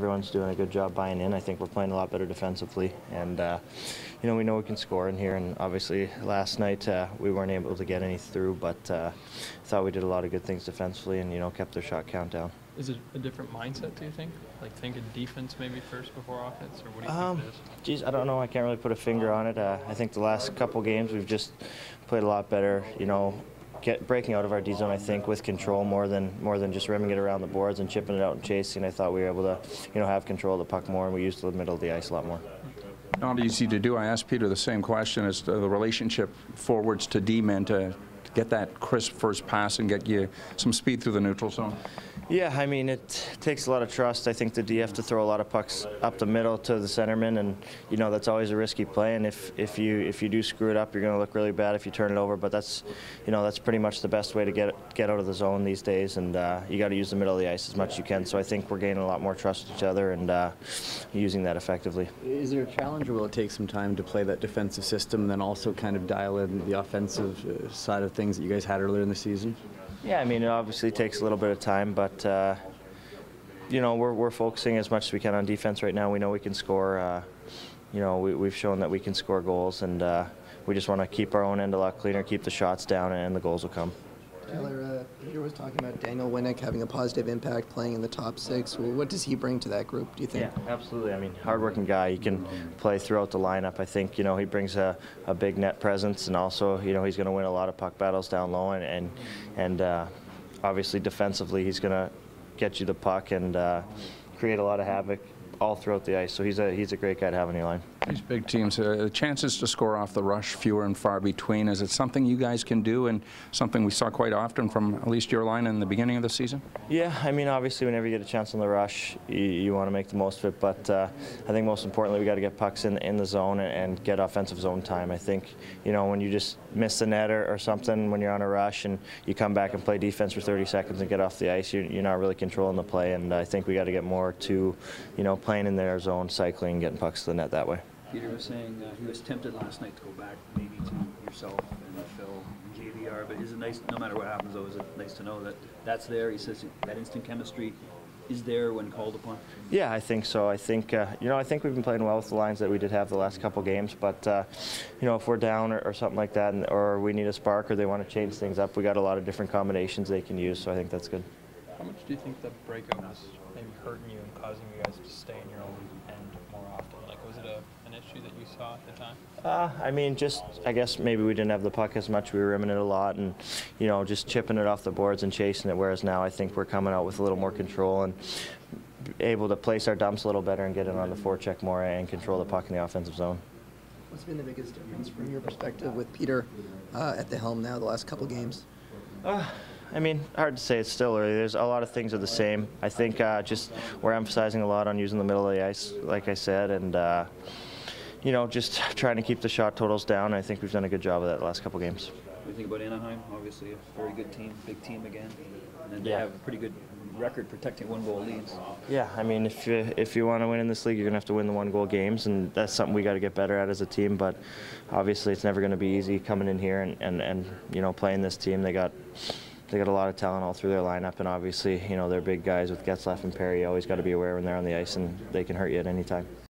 Everyone's doing a good job buying in. I think we're playing a lot better defensively, and uh, you know we know we can score in here. And obviously, last night uh, we weren't able to get any through, but uh, thought we did a lot of good things defensively, and you know kept their shot count down. Is it a different mindset? Do you think? Like thinking defense maybe first before offense, or what do you Um, think it is? geez, I don't know. I can't really put a finger on it. Uh, I think the last couple games we've just played a lot better. You know, get breaking out of our D zone. I think with control more than more than just rimming it around the boards and chipping it out and chasing. I thought we were able to, you know, have control of the puck more, and we used the middle of the ice a lot more. Not easy to do. I asked Peter the same question as the relationship forwards to D-men to get that crisp first pass and get you some speed through the neutral zone. Yeah, I mean, it takes a lot of trust. I think the D have to throw a lot of pucks up the middle to the centerman, and you know that's always a risky play. And if, if you if you do screw it up, you're going to look really bad if you turn it over. But that's you know that's pretty much the best way to get get out of the zone these days. And uh, you got to use the middle of the ice as much as you can. So I think we're gaining a lot more trust with each other and uh, using that effectively. Is there a challenge, or will it take some time to play that defensive system, and then also kind of dial in the offensive uh, side of things that you guys had earlier in the season? Yeah, I mean, it obviously takes a little bit of time, but uh, you know, we're, we're focusing as much as we can on defense right now. We know we can score. Uh, you know, we, we've shown that we can score goals, and uh, we just want to keep our own end a lot cleaner, keep the shots down, and the goals will come. Taylor, uh, Peter was talking about Daniel Winnik having a positive impact playing in the top six. Well, what does he bring to that group, do you think? Yeah, absolutely. I mean, hardworking guy. He can play throughout the lineup. I think you know he brings a, a big net presence, and also you know he's going to win a lot of puck battles down low, and and, and uh, obviously defensively he's going to get you the puck and uh, create a lot of havoc all throughout the ice. So he's a he's a great guy to have on your line. These big teams, uh, the chances to score off the rush fewer and far between. Is it something you guys can do and something we saw quite often from at least your line in the beginning of the season? Yeah, I mean, obviously, whenever you get a chance on the rush, you, you want to make the most of it. But uh, I think most importantly, we got to get pucks in in the zone and, and, get offensive zone time. I think you know when you just miss the net or, or, something when you're on a rush and you come back and play defense for 30 seconds and get off the ice, you're, you're not really controlling the play. And I think we got to get more to, you know, playing in their zone, cycling, getting pucks to the net that way. Peter was saying uh, he was tempted last night to go back maybe to yourself and Phil and JVR, but is it nice, no matter what happens though, is it nice to know that that's there? He says that instant chemistry is there when called upon? Yeah, I think so. I think uh, you know I think we've been playing well with the lines that we did have the last couple games. But uh, you know if we're down or, or something like that, and, or we need a spark, or they want to change things up, we got a lot of different combinations they can use. So I think that's good. How much do you think the breakout was maybe hurting you and causing you guys to stay in your own end more often? Like was it a, an issue that you saw at the time? Uh, I mean, just I guess maybe we didn't have the puck as much. We were rimming it a lot, and you know, just chipping it off the boards and chasing it. Whereas now, I think we're coming out with a little more control and able to place our dumps a little better and get it on the forecheck more and control the puck in the offensive zone. What's been the biggest difference from your perspective with Peter uh, at the helm now the last couple games? Uh, I mean, hard to say. It's still early. There's a lot of things are the same. I think uh, just we're emphasizing a lot on using the middle of the ice, like I said, and uh, you know, just trying to keep the shot totals down. I think we've done a good job of that the last couple games. What do you think about Anaheim? Obviously, a very good team, big team again, and they Yeah. have a pretty good record protecting one-goal leads. Yeah, I mean, if you, if you want to win in this league, you're gonna have to win the one-goal games, and that's something we got to get better at as a team. But obviously, it's never going to be easy coming in here and, and, and you know playing this team. They got they got a lot of talent all through their lineup, and obviously, you know they're big guys with Getzlaf and Perry. You always got to be aware when they're on the ice, and they can hurt you at any time.